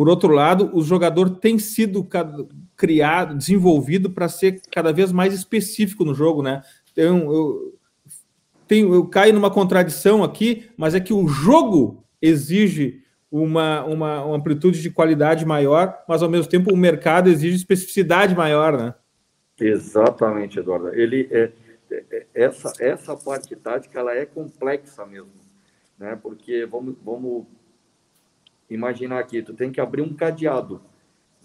por outro lado, o jogador tem sido criado, desenvolvido para ser cada vez mais específico no jogo, né? Então, eu, eu caio numa contradição aqui, mas é que o jogo exige uma, uma, uma, amplitude de qualidade maior, mas ao mesmo tempo o mercado exige especificidade maior, né? Exatamente, Eduardo. Ele é essa essa parte tática ela é complexa mesmo, né? Porque vamos vamos imaginar aqui, tu tem que abrir um cadeado,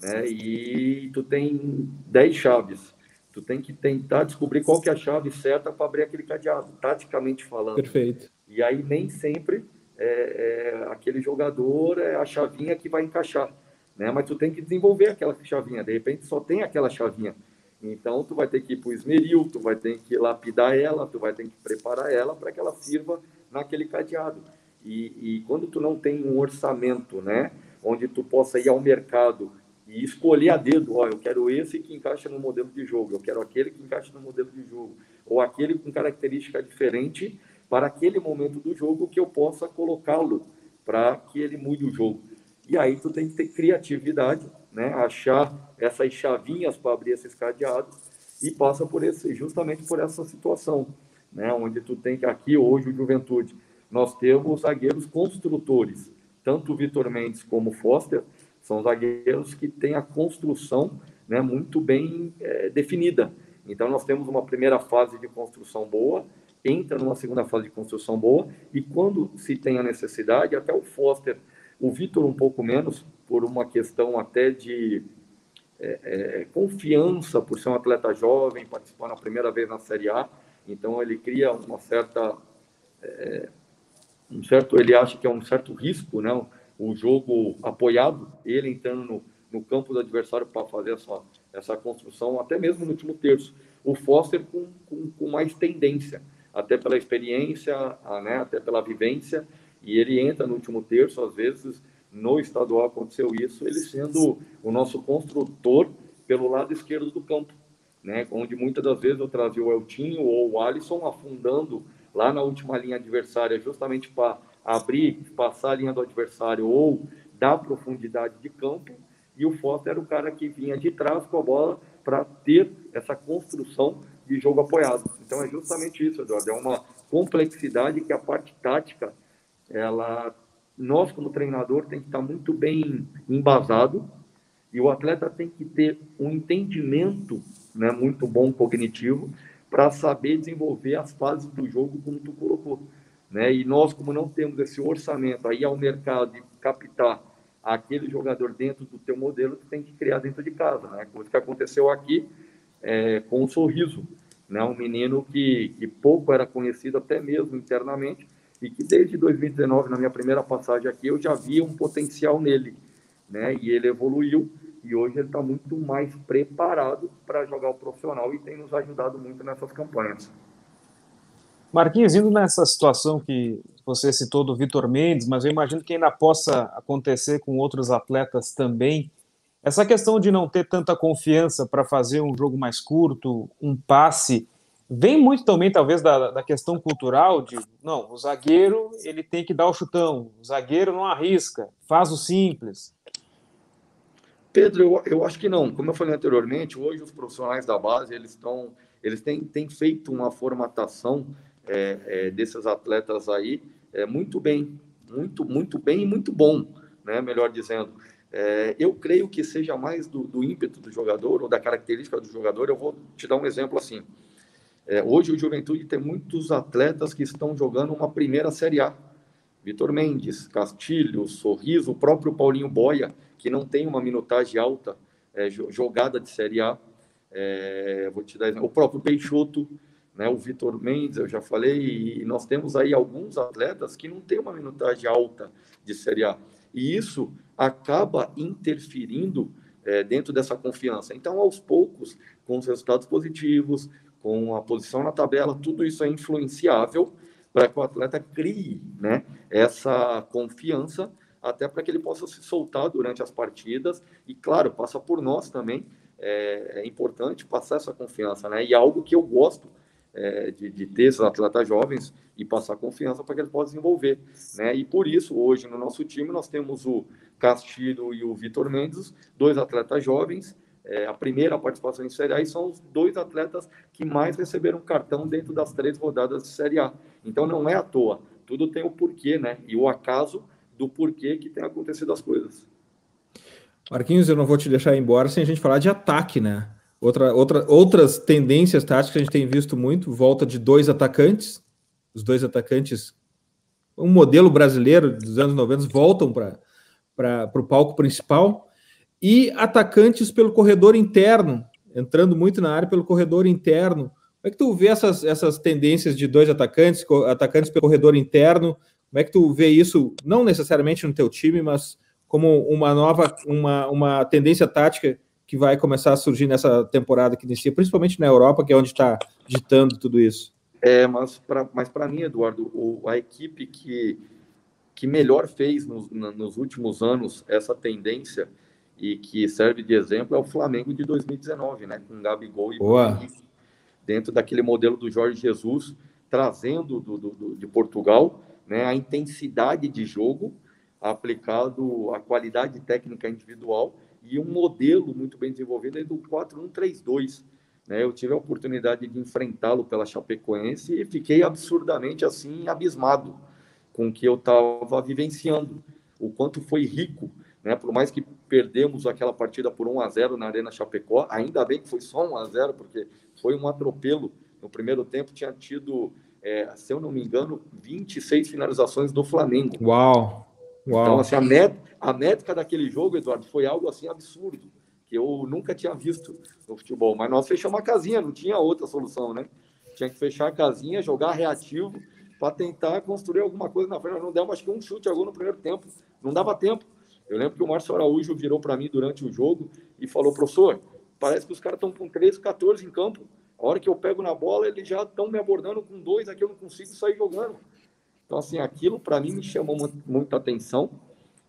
né? E tu tem 10 chaves. Tu tem que tentar descobrir qual que é a chave certa para abrir aquele cadeado, taticamente falando. Perfeito. E aí nem sempre é, é, aquele jogador é a chavinha que vai encaixar, né? Mas tu tem que desenvolver aquela chavinha. De repente só tem aquela chavinha. Então tu vai ter que ir para o esmeril, tu vai ter que lapidar ela, tu vai ter que preparar ela para que ela sirva naquele cadeado. E, e quando tu não tem um orçamento, né, onde tu possa ir ao mercado e escolher a dedo, ó, eu quero esse que encaixa no modelo de jogo, eu quero aquele que encaixa no modelo de jogo, ou aquele com característica diferente para aquele momento do jogo que eu possa colocá-lo para que ele mude o jogo. E aí tu tem que ter criatividade, né, achar essas chavinhas para abrir esses cadeados e passa por esse justamente por essa situação, né, onde tu tem que aqui hoje o Juventude nós temos zagueiros construtores. Tanto o Vitor Mendes como o Foster são zagueiros que têm a construção né, muito bem é, definida. Então, nós temos uma primeira fase de construção boa, entra numa segunda fase de construção boa, e quando se tem a necessidade, até o Foster O Vitor um pouco menos, por uma questão até de é, é, confiança, por ser um atleta jovem, participar na primeira vez na Série A. Então ele cria uma certa, é, um certo, ele acha que é um certo risco, né? O jogo apoiado, ele entrando no, no campo do adversário para fazer essa, essa construção, até mesmo no último terço. O Foster com, com, com mais tendência, até pela experiência, né? até pela vivência, e ele entra no último terço, às vezes no estadual aconteceu isso, ele sendo o nosso construtor pelo lado esquerdo do campo, né? Onde muitas das vezes eu trazia o Eltinho ou o Alisson afundando lá na última linha adversária, justamente para abrir, passar a linha do adversário ou dar profundidade de campo. E o Foster era o cara que vinha de trás com a bola para ter essa construção de jogo apoiado. Então é justamente isso, Eduardo. É uma complexidade que a parte tática ela nós, como treinador, tem que estar muito bem embasado e o atleta tem que ter um entendimento né, muito bom cognitivo para saber desenvolver as fases do jogo como tu colocou. Né? E nós, como não temos esse orçamento aí ao mercado e captar aquele jogador dentro do teu modelo, tu tem que criar dentro de casa, né? Coisa que aconteceu aqui é, com o Sorriso, né? Um menino que, que pouco era conhecido até mesmo internamente, e que desde 2019, na minha primeira passagem aqui, eu já via um potencial nele, né? E ele evoluiu e hoje ele está muito mais preparado para jogar o profissional e tem nos ajudado muito nessas campanhas. Marquinhos, indo nessa situação que você citou do Vitor Mendes, mas eu imagino que ainda possa acontecer com outros atletas também. Essa questão de não ter tanta confiança para fazer um jogo mais curto, um passe, Vem muito também, talvez, da, da questão cultural de, não, o zagueiro ele tem que dar o chutão, o zagueiro não arrisca, faz o simples. Pedro, eu, eu acho que não. Como eu falei anteriormente, hoje os profissionais da base, eles estão, eles têm, têm feito uma formatação é, é, desses atletas aí é, muito bem, muito, muito bem e muito bom, né? melhor dizendo. É, eu creio que seja mais do, do ímpeto do jogador ou da característica do jogador. Eu vou te dar um exemplo assim. É, hoje o Juventude tem muitos atletas que estão jogando uma primeira Série A. Vitor Mendes, Castilho, Sorriso, o próprio Paulinho Boia, que não tem uma minutagem alta é, jogada de Série A. É, vou te dar o próprio Peixoto, né, o Vitor Mendes, eu já falei, e nós temos aí alguns atletas que não têm uma minutagem alta de Série A. E isso acaba interferindo é, dentro dessa confiança. Então, aos poucos, com os resultados positivos, com a posição na tabela, tudo isso é influenciável para que o atleta crie né, essa confiança, até para que ele possa se soltar durante as partidas. E, claro, passa por nós também, é, é importante passar essa confiança. Né? E é algo que eu gosto é, de, de, ter esses atletas jovens e passar confiança para que eles possam desenvolver. Né? E por isso, hoje, no nosso time, nós temos o Castilho e o Vitor Mendes, dois atletas jovens, é, a primeira participação em Série A e são os dois atletas que mais receberam cartão dentro das três rodadas de Série A. Então não é à toa, tudo tem o porquê, né? E o acaso do porquê que tem acontecido as coisas. Marquinhos, eu não vou te deixar embora sem a gente falar de ataque, né? Outra, outra, outras tendências táticas que a gente tem visto muito, volta de dois atacantes, os dois atacantes, um modelo brasileiro dos anos 90, voltam para o palco principal, e atacantes pelo corredor interno, entrando muito na área pelo corredor interno. Como é que tu vê essas, essas tendências de dois atacantes, atacantes pelo corredor interno? Como é que tu vê isso, não necessariamente no teu time, mas como uma nova, uma, uma tendência tática que vai começar a surgir nessa temporada que inicia, principalmente na Europa, que é onde está ditando tudo isso? É, mas para mas mim, Eduardo, o, a equipe que, que melhor fez nos, nos últimos anos essa tendência e que serve de exemplo é o Flamengo de 2019, né? Com Gabigol e Boa. dentro daquele modelo do Jorge Jesus, trazendo do, do, de Portugal né, a intensidade de jogo aplicado à qualidade técnica individual e um modelo muito bem desenvolvido do 4-1-3-2. Né? Eu tive a oportunidade de enfrentá-lo pela Chapecoense e fiquei absurdamente assim abismado com o que eu estava vivenciando, o quanto foi rico né? Por mais que perdemos aquela partida por 1 a 0 na Arena Chapecó, ainda bem que foi só 1 a 0 porque foi um atropelo. No primeiro tempo tinha tido, é, se eu não me engano, 26 finalizações do Flamengo. Uau! Uau. Então, assim, a, met, a métrica daquele jogo, Eduardo, foi algo assim absurdo, que eu nunca tinha visto no futebol. Mas nós fechamos a casinha, não tinha outra solução, né? Tinha que fechar a casinha, jogar reativo para tentar construir alguma coisa na frente. Não deu acho que um chute agora no primeiro tempo. Não dava tempo. Eu lembro que o Márcio Araújo virou para mim durante o jogo e falou, professor, parece que os caras estão com 13, 14 em campo. A hora que eu pego na bola, eles já estão me abordando com dois, aqui eu não consigo sair jogando. Então, assim, aquilo para mim me chamou muita atenção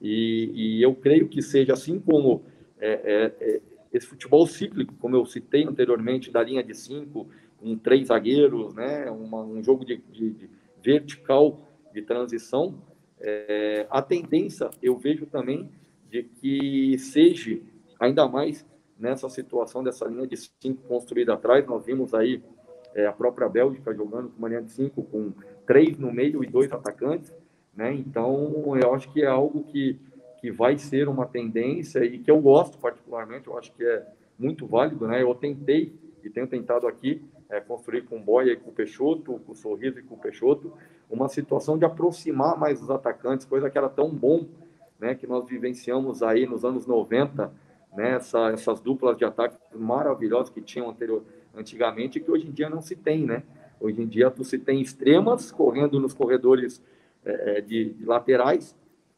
e, e, eu creio que seja assim como é, é, é, esse futebol cíclico, como eu citei anteriormente, da linha de cinco, com três zagueiros, né, uma, um jogo de, de, de, vertical de transição, é, a tendência eu vejo também de que seja ainda mais nessa situação dessa linha de cinco construída atrás. Nós vimos aí é, a própria Bélgica jogando com uma linha de cinco, com três no meio e dois atacantes. Né? Então, eu acho que é algo que, que vai ser uma tendência e que eu gosto particularmente, eu acho que é muito válido. Né? Eu tentei e tenho tentado aqui é, construir com o Boia e com Peixoto, com Sorriso e com Peixoto, uma situação de aproximar mais os atacantes, coisa que era tão bom né, que nós vivenciamos aí nos anos 90, né, essa, essas duplas de ataque maravilhosas que tinham anterior, antigamente que hoje em dia não se tem, né? Hoje em dia você tem extremas correndo nos corredores é, é, de, de, laterais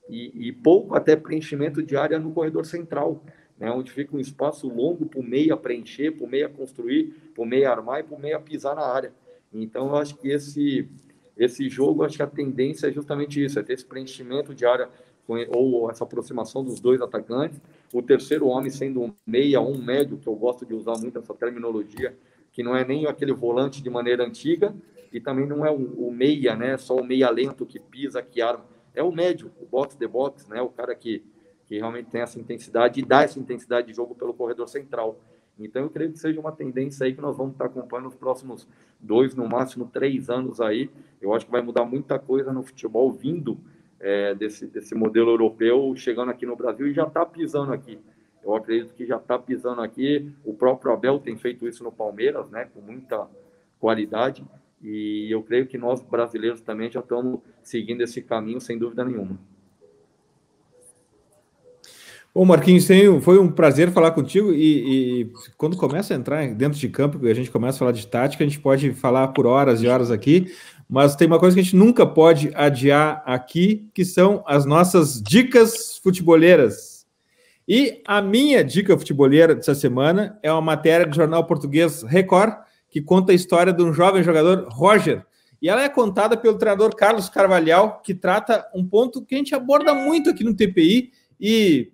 e, e, pouco até preenchimento de área no corredor central, né? Onde fica um espaço longo para o meia preencher, para o meia construir, para o meia armar e para o meia pisar na área. Então eu acho que esse esse jogo, acho que a tendência é justamente isso, é ter esse preenchimento de área ou essa aproximação dos dois atacantes, o terceiro homem sendo um meia um médio, que eu gosto de usar muito essa terminologia, que não é nem aquele volante de maneira antiga, e também não é o, o meia, né, só o meia lento que pisa, que arma, é o médio, o box de box, né, o cara que, que realmente tem essa intensidade e dá essa intensidade de jogo pelo corredor central. Então, eu creio que seja uma tendência aí que nós vamos estar acompanhando nos próximos dois, no máximo três anos aí. Eu acho que vai mudar muita coisa no futebol vindo é, desse, desse modelo europeu chegando aqui no Brasil e já está pisando aqui. Eu acredito que já está pisando aqui. O próprio Abel tem feito isso no Palmeiras, né, com muita qualidade. E eu creio que nós brasileiros também já estamos seguindo esse caminho, sem dúvida nenhuma. Bom, Marquinhos, foi um prazer falar contigo. E, e, quando começa a entrar dentro de campo, e a gente começa a falar de tática, a gente pode falar por horas e horas aqui. Mas tem uma coisa que a gente nunca pode adiar aqui, que são as nossas dicas futeboleiras. E a minha dica futeboleira dessa semana é uma matéria do jornal português Record, que conta a história de um jovem jogador, Roger. E ela é contada pelo treinador Carlos Carvalhal, que trata um ponto que a gente aborda muito aqui no TPI e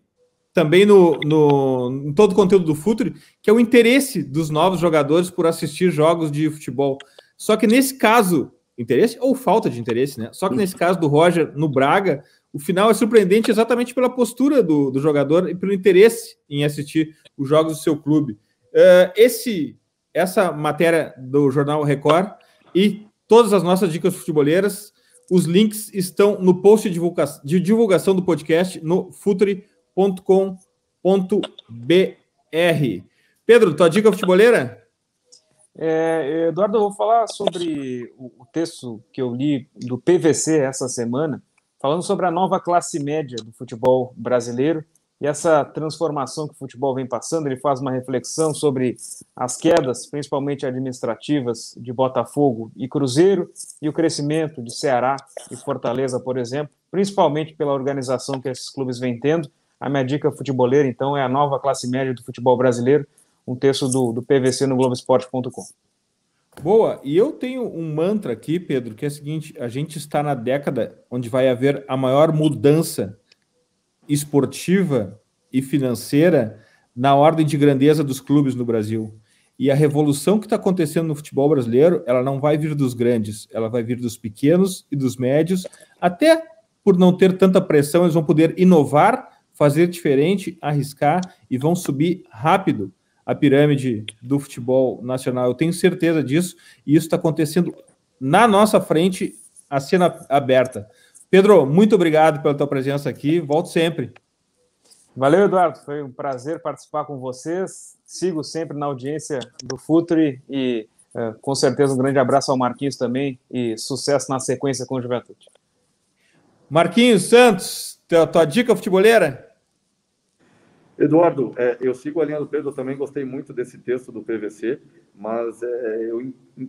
também no, no em todo o conteúdo do Futuro, que é o interesse dos novos jogadores por assistir jogos de futebol. Só que nesse caso interesse ou falta de interesse, né? Só que nesse caso do Roger no Braga, o final é surpreendente exatamente pela postura do, do jogador e pelo interesse em assistir os jogos do seu clube. Uh, esse, essa matéria do jornal Record e todas as nossas dicas futeboleiras, os links estão no post de divulgação, de divulgação do podcast no futuri.com.br. Pedro, tua dica futeboleira? É, Eduardo, eu vou falar sobre o texto que eu li do PVC essa semana, falando sobre a nova classe média do futebol brasileiro e essa transformação que o futebol vem passando. Ele faz uma reflexão sobre as quedas, principalmente administrativas, de Botafogo e Cruzeiro, e o crescimento de Ceará e Fortaleza, por exemplo, principalmente pela organização que esses clubes vêm tendo. A minha dica futeboleira, então, é a nova classe média do futebol brasileiro um texto do, do PVC no Globoesporte.com. Boa, e eu tenho um mantra aqui, Pedro, que é o seguinte: a gente está na década onde vai haver a maior mudança esportiva e financeira na ordem de grandeza dos clubes no Brasil. E a revolução que está acontecendo no futebol brasileiro, ela não vai vir dos grandes, ela vai vir dos pequenos e dos médios, até por não ter tanta pressão, eles vão poder inovar, fazer diferente, arriscar e vão subir rápido a pirâmide do futebol nacional. Eu tenho certeza disso, e isso está acontecendo na nossa frente, a cena aberta. Pedro, muito obrigado pela tua presença aqui. Volto sempre. Valeu, Eduardo. Foi um prazer participar com vocês. Sigo sempre na audiência do Futuri e uh, com certeza um grande abraço ao Marquinhos também e sucesso na sequência com o Juventude. Marquinhos Santos, tua, tua dica futeboleira? Eduardo, é, eu sigo a linha do Pedro, eu também gostei muito desse texto do PVC, mas é, eu in, in,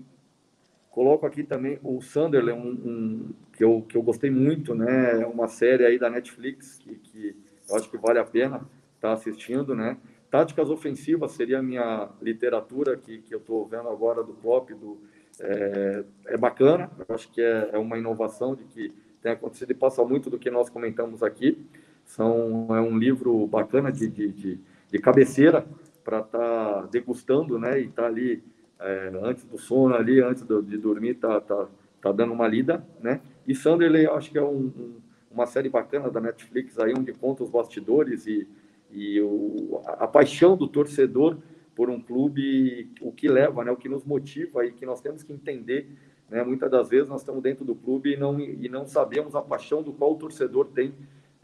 coloco aqui também o Sunderland, um, um, que, eu, que eu gostei muito, né? É uma série aí da Netflix que, que eu acho que vale a pena estar tá assistindo, né? Táticas ofensivas seria a minha literatura que, que eu estou vendo agora do Klopp, do, é, é bacana, eu acho que é, é uma inovação de que tem acontecido e passa muito do que nós comentamos aqui. São, é um livro bacana de, de, de, de cabeceira para estar tá degustando, né? E estar tá ali é, antes do sono, ali antes do, de dormir, tá, tá, tá dando uma lida, né? E Sunderland, acho que é um, um, uma série bacana da Netflix aí, onde conta os bastidores e, e o, a paixão do torcedor por um clube, o que leva, né? O que nos motiva e que nós temos que entender né? Muitas das vezes nós estamos dentro do clube e não, e não sabemos a paixão do qual o torcedor tem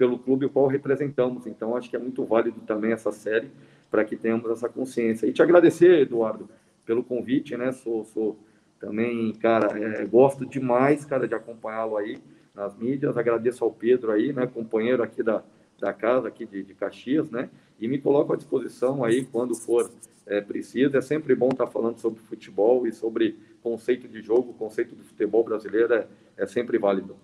pelo clube o qual representamos. Então, acho que é muito válido também essa série para que tenhamos essa consciência. E te agradecer, Eduardo, pelo convite, né? Sou, sou também, cara, é, gosto demais, cara, de acompanhá-lo aí nas mídias. Agradeço ao Pedro aí, né? Companheiro aqui da, da casa, aqui de, de Caxias, né? E me coloco à disposição aí quando for é, preciso. É sempre bom estar falando sobre futebol e sobre conceito de jogo, conceito do futebol brasileiro é, é sempre válido.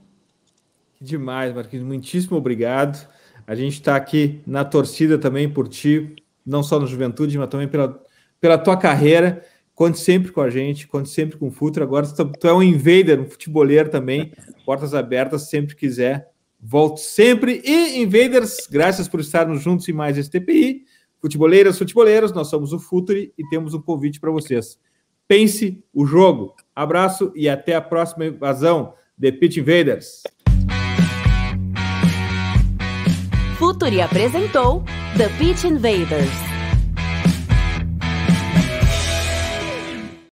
Que demais, Marquinhos. Muitíssimo obrigado. A gente está aqui na torcida também por ti, não só no Juventude, mas também pela, pela tua carreira. Conte sempre com a gente, conte sempre com o Futuro. Agora tu, tu é um invader, um futeboleiro também. Portas abertas, sempre quiser. Volto sempre. E, Invaders, graças por estarmos juntos em mais esse TPI. Futeboleiras, futeboleiros, nós somos o Futuri e temos um convite para vocês. Pense o jogo. Abraço e até a próxima invasão The Pitch Invaders. Futuri apresentou The Pitch Invaders.